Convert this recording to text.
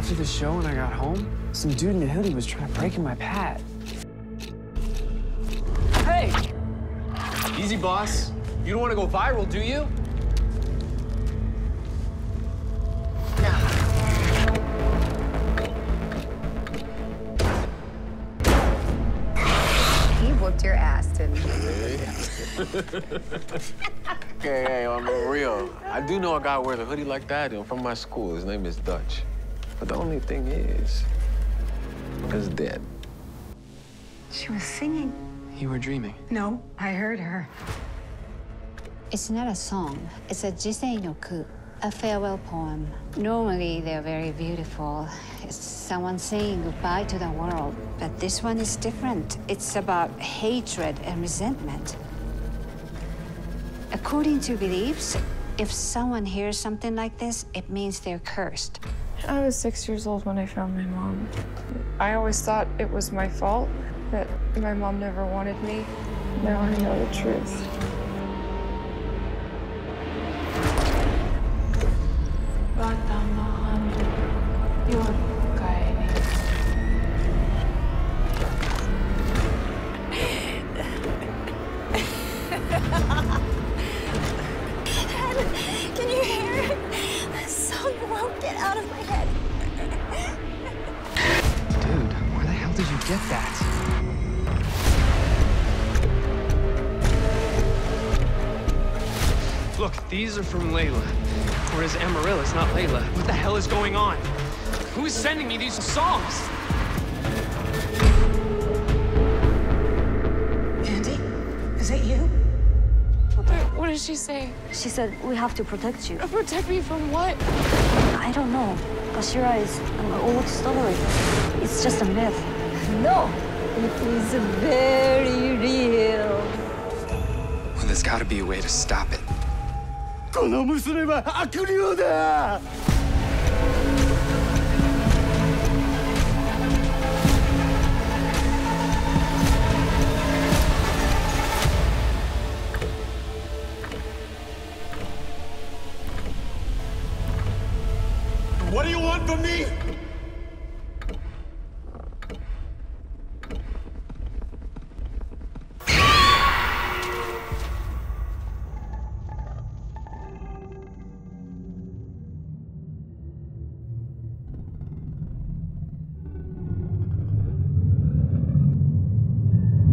after the show when I got home, some dude in a hoodie was trying to break in my pad. Hey! Easy, boss. You don't want to go viral, do you? He whooped your ass, didn't he? Hey, hey, I'm real. I do know a guy who wears a hoodie like that, and from my school. His name is Dutch. But the only thing is, he's dead. She was singing. You were dreaming. No, I heard her. It's not a song. It's a Jisei no ku, a farewell poem. Normally, they're very beautiful. It's someone saying goodbye to the world. But this one is different. It's about hatred and resentment. According to beliefs, if someone hears something like this, it means they're cursed. I was six years old when I found my mom. I always thought it was my fault that my mom never wanted me. Now I know the truth. Did you get that? Look, these are from Lela. Or is Amaryllis, not Lela. What the hell is going on? Who is sending me these songs? Andy, is it you? What did she say? She said, we have to protect you. Uh, protect me from what? I don't know. Bashira is an old story. It's just a myth. No, it is very real. Well, there's got to be a way to stop it. What do you want from me?